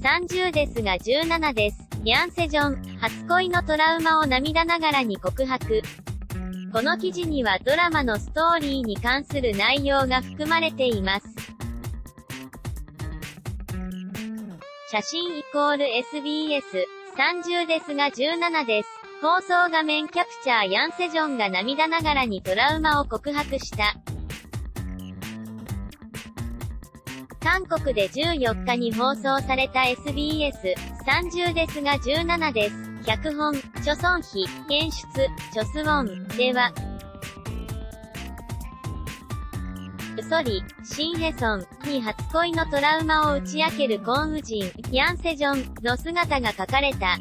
30ですが17です。ヤンセジョン、初恋のトラウマを涙ながらに告白。この記事にはドラマのストーリーに関する内容が含まれています。写真イコール SBS、30ですが17です。放送画面キャプチャーヤンセジョンが涙ながらにトラウマを告白した。韓国で14日に放送された SBS、30ですが17です。脚本、チョソンヒ、演出、チョスウォン、では、ソリ、シンヘソンに初恋のトラウマを打ち明けるコンウジン、ヤンセジョン。の姿が書かれた。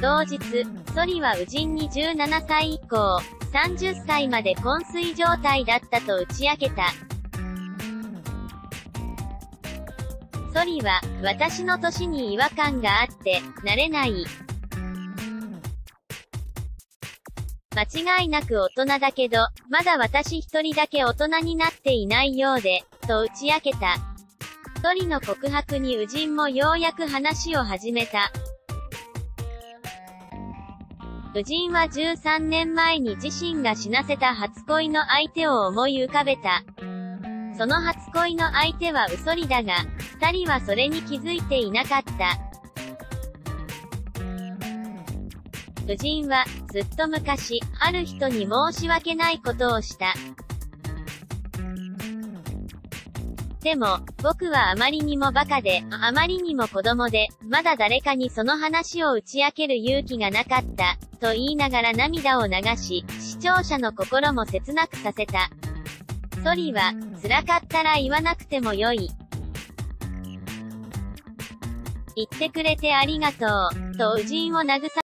同日、ソリはウジンに17歳以降、30歳まで昏睡状態だったと打ち明けた。ソリは、私の年に違和感があって、慣れない。間違いなく大人だけど、まだ私一人だけ大人になっていないようで、と打ち明けた。ソリの告白にウジンもようやく話を始めた。夫人は13年前に自身が死なせた初恋の相手を思い浮かべた。その初恋の相手は嘘りだが、二人はそれに気づいていなかった。夫人は、ずっと昔、ある人に申し訳ないことをした。でも、僕はあまりにもバカで、あまりにも子供で、まだ誰かにその話を打ち明ける勇気がなかった、と言いながら涙を流し、視聴者の心も切なくさせた。ソリは、辛かったら言わなくてもよい。言ってくれてありがとう、とウジンを慰め